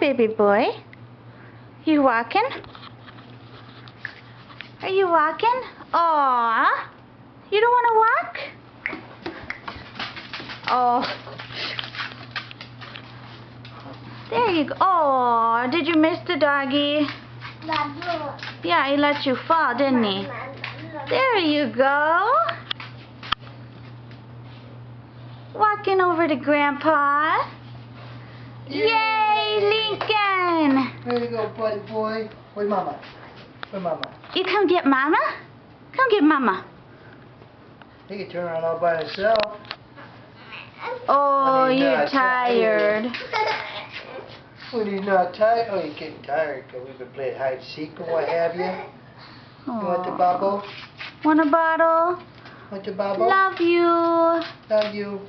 baby boy. You walking? Are you walking? Aw. You don't want to walk? Oh. There you go. Oh, did you miss the doggy? Yeah, he let you fall, didn't he? There you go. Walking over to Grandpa. Go, buddy boy. Where's Mama? Where's Mama? You come get Mama? Come get Mama. He can turn around all by himself. Oh, you're tired. When he's not tired, oh, he's getting tired because we've been playing hide and seek and what have you. You want the bubble? Want a bottle? Want the bubble? Love you. Love you.